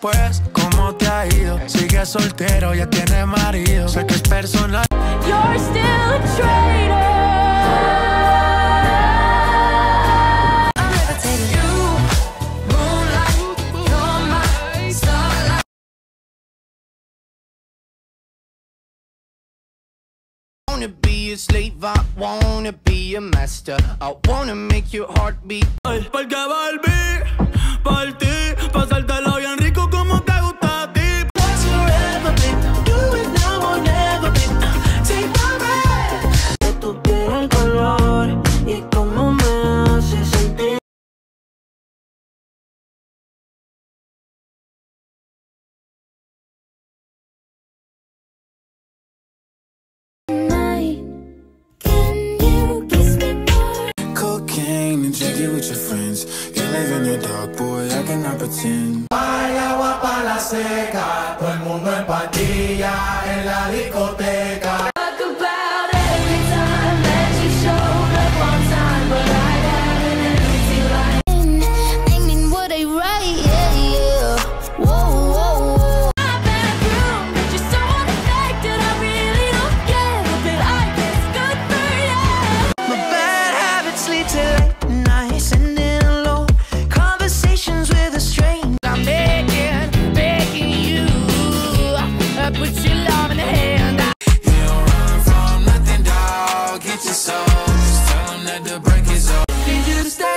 pues, ¿cómo te ha ido? Sigue soltero, ya tiene marido. Sé que es personal. You're still a traitor. I'm levitating. You, moonlight, you're my starlight. wanna be a slave, I wanna be a master. I wanna make your heart beat. Ay, porque volví por ti, color y cómo me hace sentir. Can you kiss me more? Cocaine and drinking with your friends. You live in the dark, boy, I cannot pretend. Hay agua para la seca, todo el mundo en patilla en la discoteca. Nothing, dog. Get your soul. Just tell 'em that the break is over. Need you to stay,